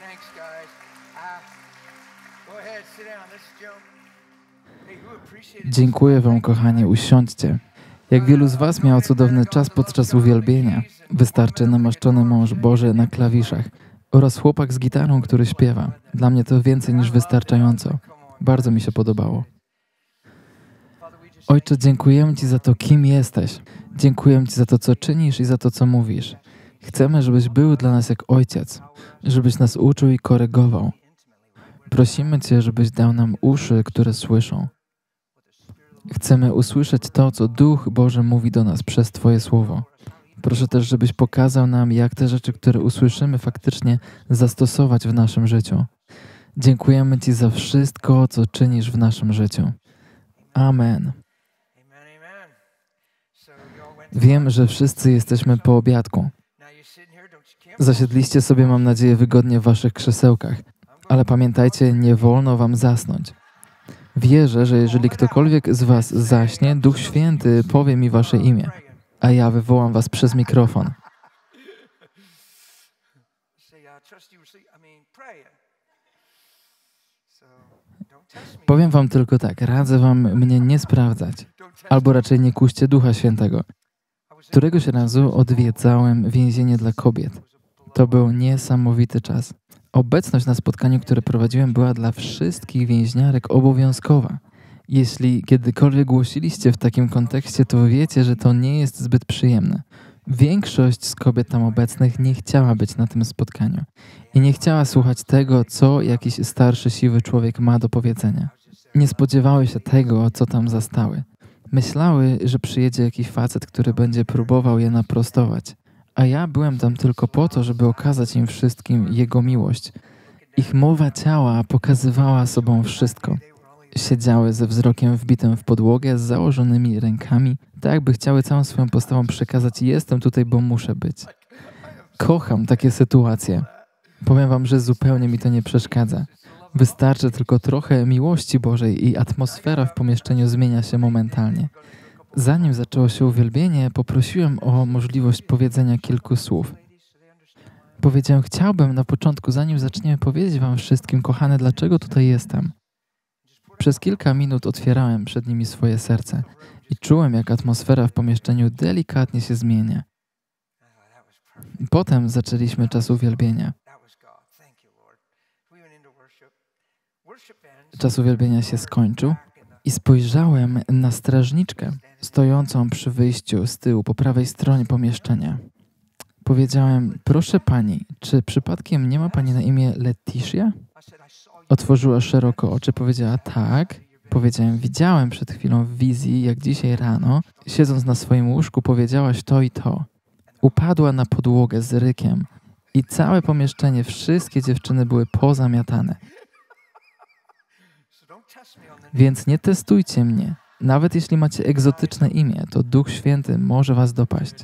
Thanks, guys. Uh, go ahead, sit down. Dziękuję Wam, kochani, usiądźcie. Jak wielu z Was miało cudowny czas podczas uwielbienia, wystarczy namaszczony mąż Boży na klawiszach oraz chłopak z gitarą, który śpiewa. Dla mnie to więcej niż wystarczająco. Bardzo mi się podobało. Ojcze, dziękujemy Ci za to, kim jesteś. Dziękujemy Ci za to, co czynisz i za to, co mówisz. Chcemy, żebyś był dla nas jak ojciec, żebyś nas uczył i korygował. Prosimy Cię, żebyś dał nam uszy, które słyszą. Chcemy usłyszeć to, co Duch Boży mówi do nas przez Twoje słowo. Proszę też, żebyś pokazał nam, jak te rzeczy, które usłyszymy, faktycznie zastosować w naszym życiu. Dziękujemy Ci za wszystko, co czynisz w naszym życiu. Amen. Wiem, że wszyscy jesteśmy po obiadku. Zasiedliście sobie, mam nadzieję, wygodnie w waszych krzesełkach. Ale pamiętajcie, nie wolno wam zasnąć. Wierzę, że jeżeli ktokolwiek z was zaśnie, Duch Święty powie mi wasze imię, a ja wywołam was przez mikrofon. Powiem wam tylko tak, radzę wam mnie nie sprawdzać, albo raczej nie kuście Ducha Świętego. Któregoś razu odwiedzałem więzienie dla kobiet. To był niesamowity czas. Obecność na spotkaniu, które prowadziłem, była dla wszystkich więźniarek obowiązkowa. Jeśli kiedykolwiek głosiliście w takim kontekście, to wiecie, że to nie jest zbyt przyjemne. Większość z kobiet tam obecnych nie chciała być na tym spotkaniu i nie chciała słuchać tego, co jakiś starszy, siwy człowiek ma do powiedzenia. Nie spodziewały się tego, co tam zastały. Myślały, że przyjedzie jakiś facet, który będzie próbował je naprostować. A ja byłem tam tylko po to, żeby okazać im wszystkim Jego miłość. Ich mowa ciała pokazywała sobą wszystko. Siedziały ze wzrokiem wbitym w podłogę, z założonymi rękami, tak jakby chciały całą swoją postawą przekazać: Jestem tutaj, bo muszę być. Kocham takie sytuacje. Powiem Wam, że zupełnie mi to nie przeszkadza. Wystarczy tylko trochę miłości Bożej i atmosfera w pomieszczeniu zmienia się momentalnie. Zanim zaczęło się uwielbienie, poprosiłem o możliwość powiedzenia kilku słów. Powiedziałem, chciałbym na początku, zanim zaczniemy powiedzieć Wam wszystkim, kochane, dlaczego tutaj jestem. Przez kilka minut otwierałem przed nimi swoje serce i czułem, jak atmosfera w pomieszczeniu delikatnie się zmienia. Potem zaczęliśmy czas uwielbienia. Czas uwielbienia się skończył i spojrzałem na strażniczkę stojącą przy wyjściu z tyłu po prawej stronie pomieszczenia. Powiedziałem: Proszę pani, czy przypadkiem nie ma pani na imię Leticia? Otworzyła szeroko oczy, powiedziała: Tak. Powiedziałem: Widziałem przed chwilą w wizji, jak dzisiaj rano, siedząc na swoim łóżku, powiedziałaś to i to. Upadła na podłogę z rykiem i całe pomieszczenie, wszystkie dziewczyny były pozamiatane. Więc nie testujcie mnie. Nawet jeśli macie egzotyczne imię, to Duch Święty może was dopaść.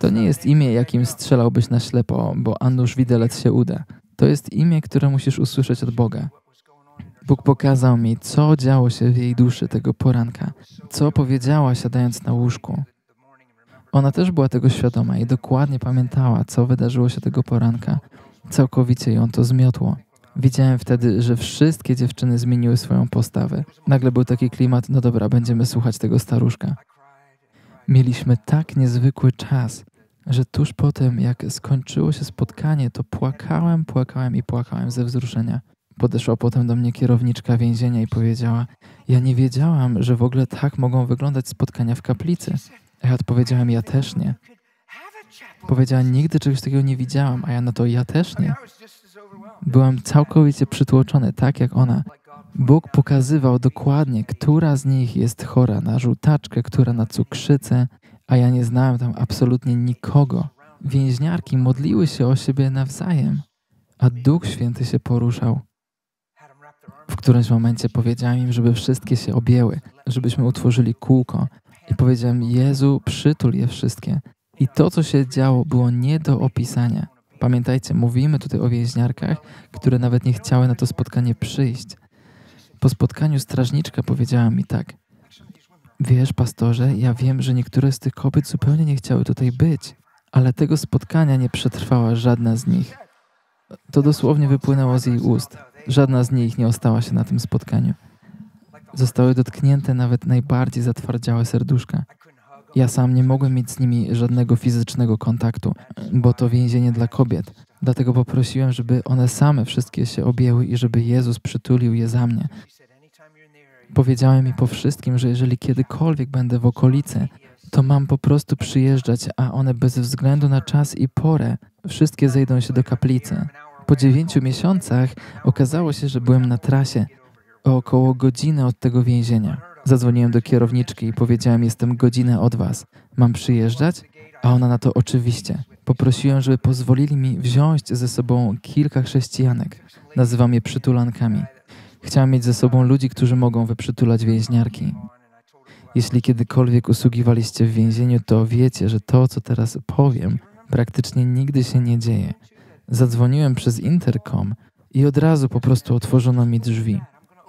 To nie jest imię, jakim strzelałbyś na ślepo, bo a nuż widelec się uda. To jest imię, które musisz usłyszeć od Boga. Bóg pokazał mi, co działo się w jej duszy tego poranka, co powiedziała siadając na łóżku. Ona też była tego świadoma i dokładnie pamiętała, co wydarzyło się tego poranka. Całkowicie ją to zmiotło. Widziałem wtedy, że wszystkie dziewczyny zmieniły swoją postawę. Nagle był taki klimat, no dobra, będziemy słuchać tego staruszka. Mieliśmy tak niezwykły czas, że tuż po tym, jak skończyło się spotkanie, to płakałem, płakałem i płakałem ze wzruszenia. Podeszła potem do mnie kierowniczka więzienia i powiedziała: Ja nie wiedziałam, że w ogóle tak mogą wyglądać spotkania w kaplicy. A ja odpowiedziałem: Ja też nie. Powiedziała: Nigdy czegoś takiego nie widziałam, a ja na to: Ja też nie. Byłem całkowicie przytłoczony, tak jak ona. Bóg pokazywał dokładnie, która z nich jest chora na żółtaczkę, która na cukrzycę, a ja nie znałem tam absolutnie nikogo. Więźniarki modliły się o siebie nawzajem, a Duch Święty się poruszał. W którymś momencie powiedziałem im, żeby wszystkie się objęły, żebyśmy utworzyli kółko. I powiedziałem, Jezu, przytul je wszystkie. I to, co się działo, było nie do opisania. Pamiętajcie, mówimy tutaj o więźniarkach, które nawet nie chciały na to spotkanie przyjść. Po spotkaniu strażniczka powiedziała mi tak. Wiesz, pastorze, ja wiem, że niektóre z tych kobiet zupełnie nie chciały tutaj być, ale tego spotkania nie przetrwała żadna z nich. To dosłownie wypłynęło z jej ust. Żadna z nich nie ostała się na tym spotkaniu. Zostały dotknięte nawet najbardziej zatwardziałe serduszka. Ja sam nie mogłem mieć z nimi żadnego fizycznego kontaktu, bo to więzienie dla kobiet. Dlatego poprosiłem, żeby one same wszystkie się objęły i żeby Jezus przytulił je za mnie. Powiedziałem mi po wszystkim, że jeżeli kiedykolwiek będę w okolicy, to mam po prostu przyjeżdżać, a one bez względu na czas i porę wszystkie zejdą się do kaplicy. Po dziewięciu miesiącach okazało się, że byłem na trasie o około godziny od tego więzienia. Zadzwoniłem do kierowniczki i powiedziałem: Jestem godzinę od was. Mam przyjeżdżać? A ona na to oczywiście. Poprosiłem, żeby pozwolili mi wziąć ze sobą kilka chrześcijanek. Nazywam je przytulankami. Chciałem mieć ze sobą ludzi, którzy mogą wyprzytulać więźniarki. Jeśli kiedykolwiek usługiwaliście w więzieniu, to wiecie, że to, co teraz powiem, praktycznie nigdy się nie dzieje. Zadzwoniłem przez interkom i od razu po prostu otworzono mi drzwi.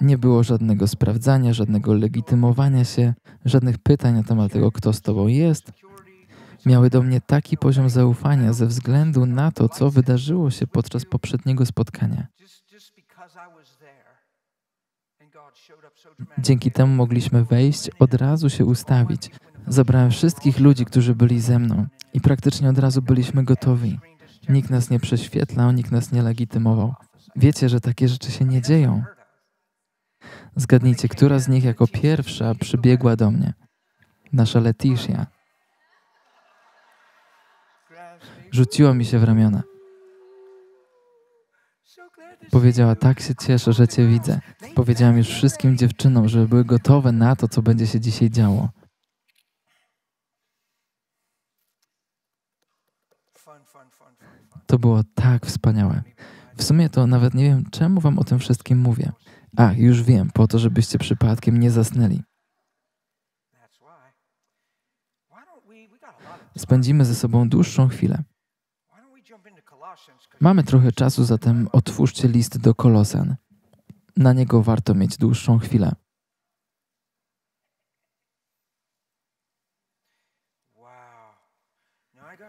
Nie było żadnego sprawdzania, żadnego legitymowania się, żadnych pytań na temat tego, kto z tobą jest. Miały do mnie taki poziom zaufania ze względu na to, co wydarzyło się podczas poprzedniego spotkania. Dzięki temu mogliśmy wejść, od razu się ustawić. Zabrałem wszystkich ludzi, którzy byli ze mną i praktycznie od razu byliśmy gotowi. Nikt nas nie prześwietlał, nikt nas nie legitymował. Wiecie, że takie rzeczy się nie dzieją. Zgadnijcie, która z nich jako pierwsza przybiegła do mnie. Nasza Leticia. Rzuciła mi się w ramiona. Powiedziała, tak się cieszę, że Cię widzę. Powiedziałam już wszystkim dziewczynom, żeby były gotowe na to, co będzie się dzisiaj działo. To było tak wspaniałe. W sumie to nawet nie wiem, czemu Wam o tym wszystkim mówię. Ach, już wiem, po to, żebyście przypadkiem nie zasnęli. Spędzimy ze sobą dłuższą chwilę. Mamy trochę czasu, zatem otwórzcie list do Kolosan. Na niego warto mieć dłuższą chwilę.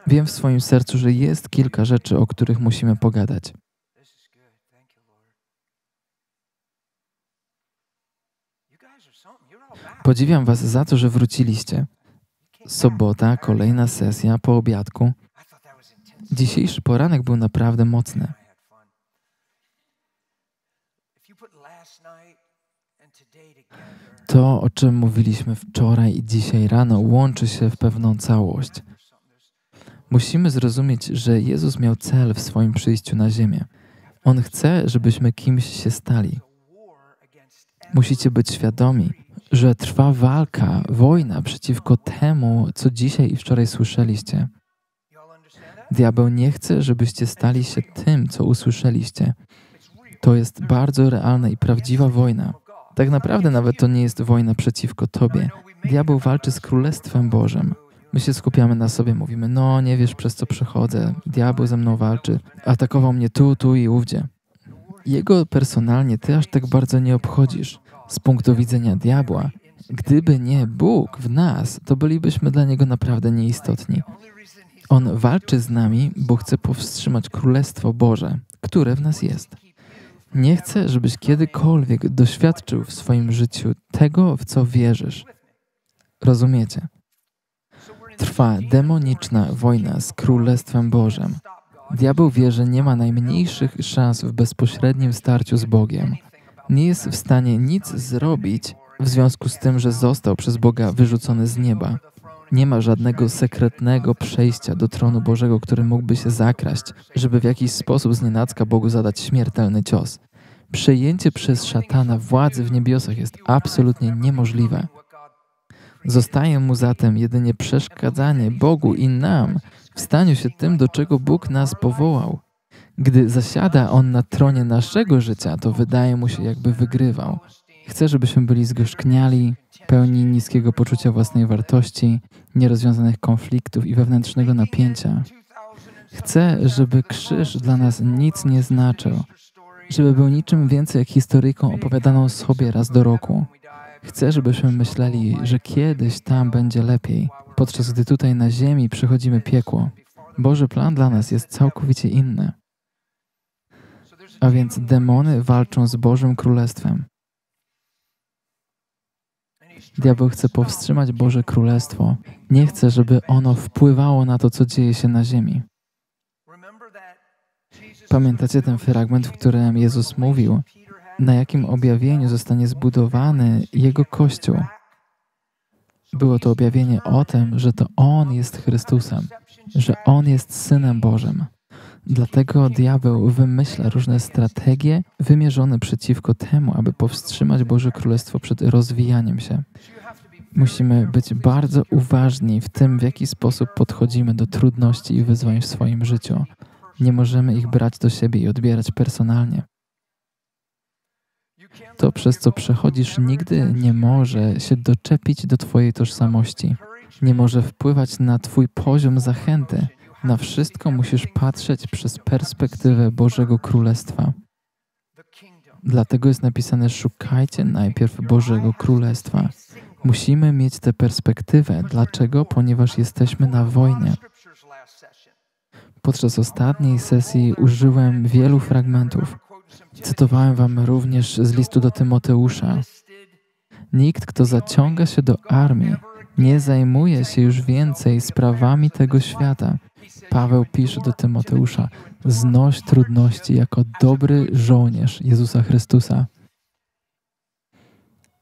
Wiem w swoim sercu, że jest kilka rzeczy, o których musimy pogadać. Podziwiam Was za to, że wróciliście. Sobota, kolejna sesja po obiadku. Dzisiejszy poranek był naprawdę mocny. To, o czym mówiliśmy wczoraj i dzisiaj rano, łączy się w pewną całość. Musimy zrozumieć, że Jezus miał cel w swoim przyjściu na ziemię. On chce, żebyśmy kimś się stali. Musicie być świadomi, że trwa walka, wojna przeciwko temu, co dzisiaj i wczoraj słyszeliście. Diabeł nie chce, żebyście stali się tym, co usłyszeliście. To jest bardzo realna i prawdziwa wojna. Tak naprawdę nawet to nie jest wojna przeciwko Tobie. Diabeł walczy z Królestwem Bożym. My się skupiamy na sobie, mówimy, no nie wiesz przez co przechodzę, diabeł ze mną walczy, atakował mnie tu, tu i ówdzie. Jego personalnie Ty aż tak bardzo nie obchodzisz. Z punktu widzenia diabła, gdyby nie Bóg w nas, to bylibyśmy dla Niego naprawdę nieistotni. On walczy z nami, bo chce powstrzymać Królestwo Boże, które w nas jest. Nie chce, żebyś kiedykolwiek doświadczył w swoim życiu tego, w co wierzysz. Rozumiecie? Trwa demoniczna wojna z Królestwem Bożym. Diabeł wie, że nie ma najmniejszych szans w bezpośrednim starciu z Bogiem. Nie jest w stanie nic zrobić w związku z tym, że został przez Boga wyrzucony z nieba. Nie ma żadnego sekretnego przejścia do tronu Bożego, który mógłby się zakraść, żeby w jakiś sposób z nienacka Bogu zadać śmiertelny cios. Przejęcie przez szatana władzy w niebiosach jest absolutnie niemożliwe. Zostaje mu zatem jedynie przeszkadzanie Bogu i nam w staniu się tym, do czego Bóg nas powołał. Gdy zasiada On na tronie naszego życia, to wydaje mu się, jakby wygrywał. Chce, żebyśmy byli zgorzkniali, pełni niskiego poczucia własnej wartości, nierozwiązanych konfliktów i wewnętrznego napięcia. Chcę, żeby krzyż dla nas nic nie znaczył, żeby był niczym więcej jak historyjką opowiadaną sobie raz do roku. Chcę, żebyśmy myśleli, że kiedyś tam będzie lepiej, podczas gdy tutaj na ziemi przechodzimy piekło. Boży plan dla nas jest całkowicie inny. A więc demony walczą z Bożym Królestwem. Diabeł chce powstrzymać Boże Królestwo. Nie chce, żeby ono wpływało na to, co dzieje się na ziemi. Pamiętacie ten fragment, w którym Jezus mówił, na jakim objawieniu zostanie zbudowany Jego Kościół? Było to objawienie o tym, że to On jest Chrystusem, że On jest Synem Bożym. Dlatego diabeł wymyśla różne strategie wymierzone przeciwko temu, aby powstrzymać Boże Królestwo przed rozwijaniem się. Musimy być bardzo uważni w tym, w jaki sposób podchodzimy do trudności i wyzwań w swoim życiu. Nie możemy ich brać do siebie i odbierać personalnie. To, przez co przechodzisz, nigdy nie może się doczepić do Twojej tożsamości. Nie może wpływać na Twój poziom zachęty. Na wszystko musisz patrzeć przez perspektywę Bożego Królestwa. Dlatego jest napisane: Szukajcie najpierw Bożego Królestwa. Musimy mieć tę perspektywę. Dlaczego? Ponieważ jesteśmy na wojnie. Podczas ostatniej sesji użyłem wielu fragmentów. Cytowałem Wam również z listu do Tymoteusza. Nikt, kto zaciąga się do armii, nie zajmuje się już więcej sprawami tego świata. Paweł pisze do Tymoteusza: znoś trudności jako dobry żołnierz Jezusa Chrystusa.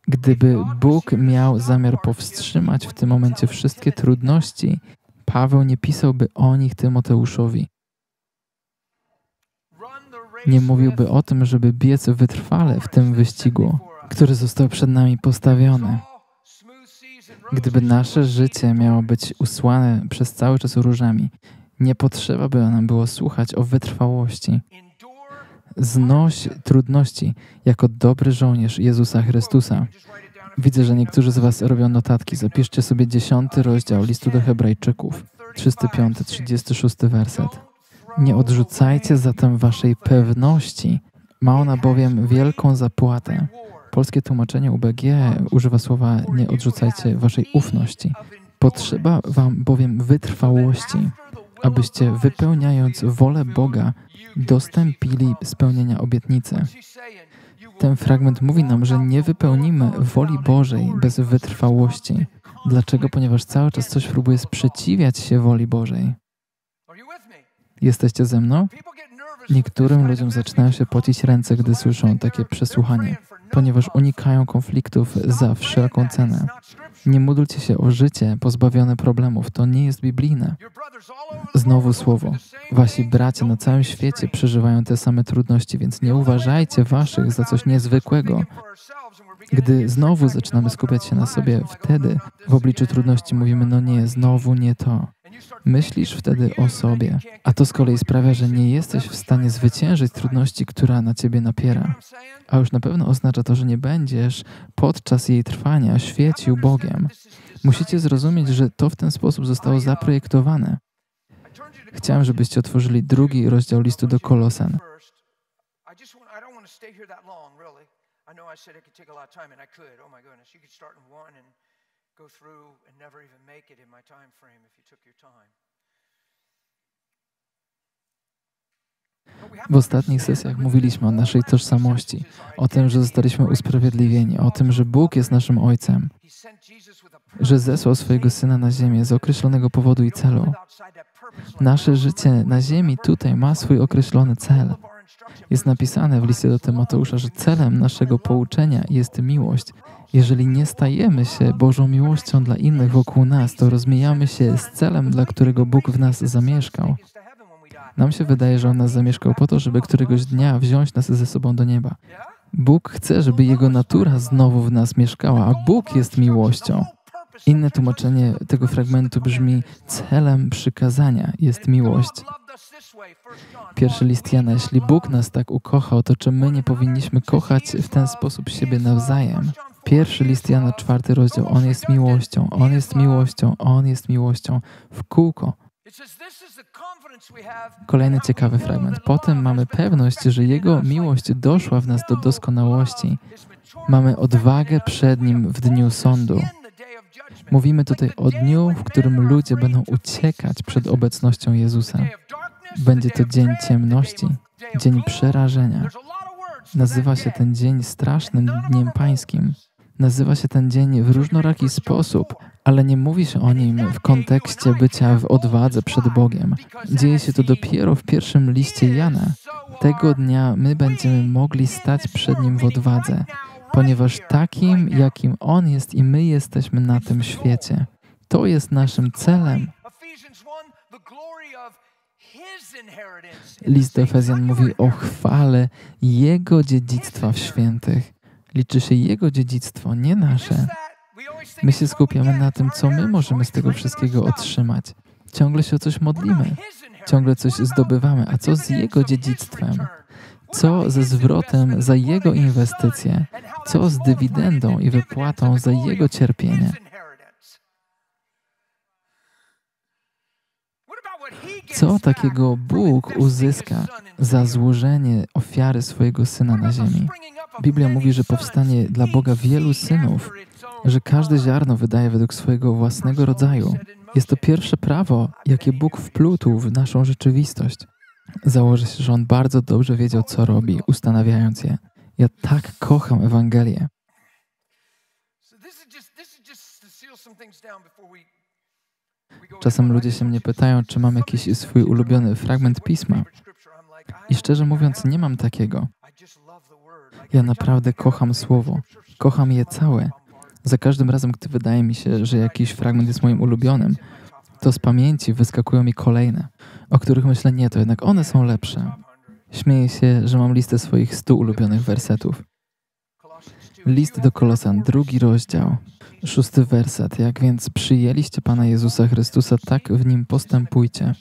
Gdyby Bóg miał zamiar powstrzymać w tym momencie wszystkie trudności, Paweł nie pisałby o nich Tymoteuszowi. Nie mówiłby o tym, żeby biec wytrwale w tym wyścigu, który został przed nami postawiony. Gdyby nasze życie miało być usłane przez cały czas różami, nie potrzeba by nam było słuchać o wytrwałości. Znoś trudności jako dobry żołnierz Jezusa Chrystusa. Widzę, że niektórzy z Was robią notatki. Zapiszcie sobie dziesiąty rozdział listu do Hebrajczyków, 35, 36 werset. Nie odrzucajcie zatem waszej pewności. Ma ona bowiem wielką zapłatę. Polskie tłumaczenie UBG używa słowa nie odrzucajcie waszej ufności. Potrzeba wam bowiem wytrwałości, abyście wypełniając wolę Boga dostępili spełnienia obietnicy. Ten fragment mówi nam, że nie wypełnimy woli Bożej bez wytrwałości. Dlaczego? Ponieważ cały czas coś próbuje sprzeciwiać się woli Bożej. Jesteście ze mną? Niektórym ludziom zaczynają się pocić ręce, gdy słyszą takie przesłuchanie, ponieważ unikają konfliktów za wszelką cenę. Nie módlcie się o życie pozbawione problemów, to nie jest biblijne. Znowu słowo. Wasi bracia na całym świecie przeżywają te same trudności, więc nie uważajcie waszych za coś niezwykłego. Gdy znowu zaczynamy skupiać się na sobie, wtedy w obliczu trudności mówimy: No nie, znowu nie to. Myślisz wtedy o sobie, a to z kolei sprawia, że nie jesteś w stanie zwyciężyć trudności, która na ciebie napiera. A już na pewno oznacza to, że nie będziesz podczas jej trwania świecił Bogiem. Musicie zrozumieć, że to w ten sposób zostało zaprojektowane. Chciałem, żebyście otworzyli drugi rozdział listu do Kolosan. Go through and never even make it in my time frame if you took your time. W ostatnich sesjach mówiliśmy o naszej tożsamości, o tym, że zostaliśmy usprawiedliwieni, o tym, że Bóg jest naszym Ojcem, że zesłał swojego Syna na ziemię z określonego powodu i celu. Nasze życie na ziemi tutaj ma swój określony cel. Jest napisane w liście do Tymoteusza, że celem naszego pouczenia jest miłość. Jeżeli nie stajemy się Bożą miłością dla innych wokół nas, to rozmijamy się z celem, dla którego Bóg w nas zamieszkał. Nam się wydaje, że On nas zamieszkał po to, żeby któregoś dnia wziąć nas ze sobą do nieba. Bóg chce, żeby Jego natura znowu w nas mieszkała, a Bóg jest miłością. Inne tłumaczenie tego fragmentu brzmi: celem przykazania jest miłość. Pierwszy list Jana, jeśli Bóg nas tak ukochał, to czy my nie powinniśmy kochać w ten sposób siebie nawzajem? Pierwszy list Jana, czwarty rozdział. On jest miłością, On jest miłością, On jest miłością. W kółko. Kolejny ciekawy fragment. Potem mamy pewność, że Jego miłość doszła w nas do doskonałości. Mamy odwagę przed Nim w dniu sądu. Mówimy tutaj o dniu, w którym ludzie będą uciekać przed obecnością Jezusa. Będzie to dzień ciemności, dzień przerażenia. Nazywa się ten dzień strasznym dniem pańskim. Nazywa się ten dzień w różnoraki sposób, ale nie mówi się o nim w kontekście bycia w odwadze przed Bogiem. Dzieje się to dopiero w pierwszym liście Jana. Tego dnia my będziemy mogli stać przed nim w odwadze, ponieważ takim, jakim On jest i my jesteśmy na tym świecie. To jest naszym celem. List do Efezjan mówi o chwale Jego dziedzictwa w świętych. Liczy się Jego dziedzictwo, nie nasze. My się skupiamy na tym, co my możemy z tego wszystkiego otrzymać. Ciągle się o coś modlimy, ciągle coś zdobywamy, a co z Jego dziedzictwem? Co ze zwrotem za Jego inwestycje? Co z dywidendą i wypłatą za Jego cierpienie? Co takiego Bóg uzyska za złożenie ofiary swojego syna na ziemi? Biblia mówi, że powstanie dla Boga wielu synów, że każde ziarno wydaje według swojego własnego rodzaju. Jest to pierwsze prawo, jakie Bóg wplótł w naszą rzeczywistość. Założę się, że On bardzo dobrze wiedział, co robi, ustanawiając je. Ja tak kocham Ewangelię. Czasem ludzie się mnie pytają, czy mam jakiś swój ulubiony fragment pisma. I szczerze mówiąc, nie mam takiego. Ja naprawdę kocham Słowo. Kocham je całe. Za każdym razem, gdy wydaje mi się, że jakiś fragment jest moim ulubionym, to z pamięci wyskakują mi kolejne, o których myślę, nie, to jednak one są lepsze. Śmieję się, że mam listę swoich stu ulubionych wersetów. List do Kolosan, drugi rozdział, szósty werset. Jak więc przyjęliście Pana Jezusa Chrystusa, tak w Nim postępujcie.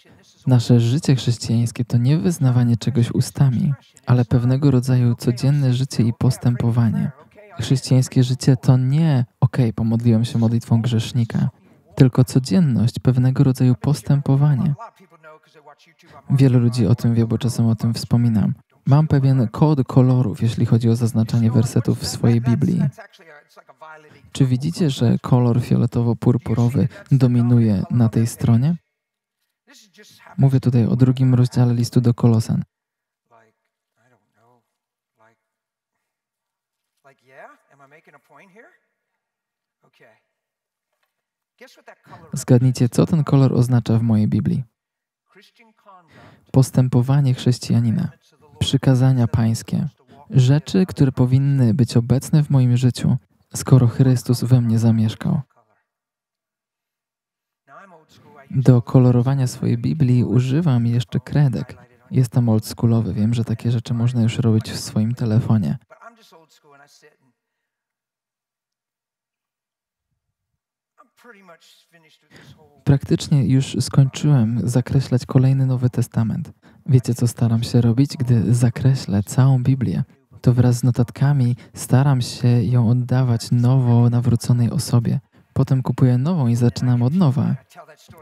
Nasze życie chrześcijańskie to nie wyznawanie czegoś ustami, ale pewnego rodzaju codzienne życie i postępowanie. Chrześcijańskie życie to nie okej, okay, pomodliłem się modlitwą grzesznika, tylko codzienność, pewnego rodzaju postępowanie. Wielu ludzi o tym wie, bo czasem o tym wspominam. Mam pewien kod kolorów, jeśli chodzi o zaznaczanie wersetów w swojej Biblii. Czy widzicie, że kolor fioletowo-purpurowy dominuje na tej stronie? Mówię tutaj o drugim rozdziale listu do Kolosan. Zgadnijcie, co ten kolor oznacza w mojej Biblii. Postępowanie chrześcijanina, przykazania pańskie, rzeczy, które powinny być obecne w moim życiu, skoro Chrystus we mnie zamieszkał. Do kolorowania swojej Biblii używam jeszcze kredek. Jestem oldschoolowy, wiem, że takie rzeczy można już robić w swoim telefonie. Praktycznie już skończyłem zakreślać kolejny Nowy Testament. Wiecie, co staram się robić, gdy zakreślę całą Biblię? To wraz z notatkami staram się ją oddawać nowo nawróconej osobie. Potem kupuję nową i zaczynam od nowa.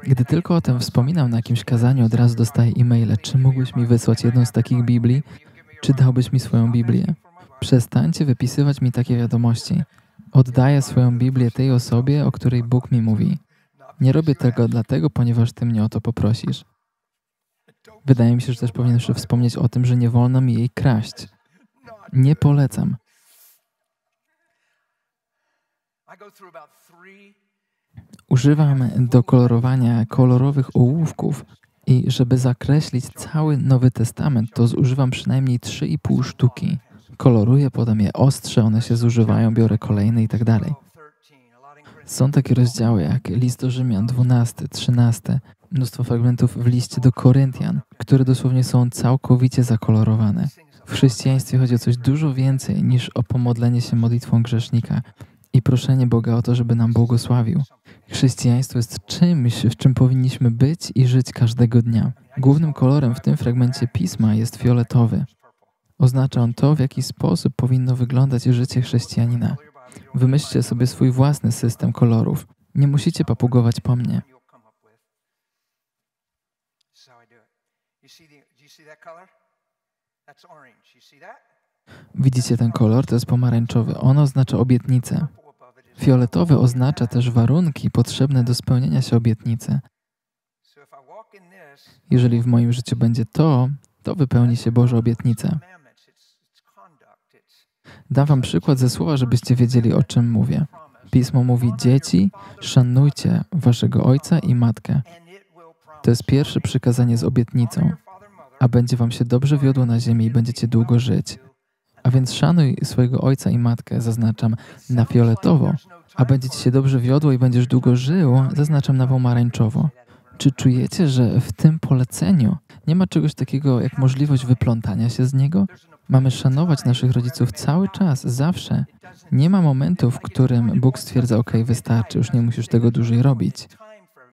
Gdy tylko o tym wspominam na jakimś kazaniu, od razu dostaję e-maile. Czy mógłbyś mi wysłać jedną z takich Biblii? Czy dałbyś mi swoją Biblię? Przestańcie wypisywać mi takie wiadomości. Oddaję swoją Biblię tej osobie, o której Bóg mi mówi. Nie robię tego dlatego, ponieważ Ty mnie o to poprosisz. Wydaje mi się, że też powinieneś wspomnieć o tym, że nie wolno mi jej kraść. Nie polecam. Używam do kolorowania kolorowych ołówków i żeby zakreślić cały Nowy Testament, to zużywam przynajmniej 3,5 sztuki. Koloruję, potem je ostrzę, one się zużywają, biorę kolejne i tak dalej. Są takie rozdziały jak list do Rzymian 12, 13, mnóstwo fragmentów w liście do Koryntian, które dosłownie są całkowicie zakolorowane. W chrześcijaństwie chodzi o coś dużo więcej niż o pomodlenie się modlitwą grzesznika i proszenie Boga o to, żeby nam błogosławił. Chrześcijaństwo jest czymś, w czym powinniśmy być i żyć każdego dnia. Głównym kolorem w tym fragmencie pisma jest fioletowy. Oznacza on to, w jaki sposób powinno wyglądać życie chrześcijanina. Wymyślcie sobie swój własny system kolorów. Nie musicie papugować po mnie. Widzicie ten kolor? To jest pomarańczowy. On oznacza obietnicę. Fioletowy oznacza też warunki potrzebne do spełnienia się obietnicy. Jeżeli w moim życiu będzie to, to wypełni się Boże obietnice. Dam wam przykład ze słowa, żebyście wiedzieli, o czym mówię. Pismo mówi: Dzieci, szanujcie waszego ojca i matkę. To jest pierwsze przykazanie z obietnicą, a będzie wam się dobrze wiodło na ziemi i będziecie długo żyć. A więc szanuj swojego ojca i matkę, zaznaczam na fioletowo, a będzie ci się dobrze wiodło i będziesz długo żył, zaznaczam na pomarańczowo. Czy czujecie, że w tym poleceniu nie ma czegoś takiego jak możliwość wyplątania się z niego? Mamy szanować naszych rodziców cały czas, zawsze. Nie ma momentu, w którym Bóg stwierdza: OK, wystarczy, już nie musisz tego dłużej robić.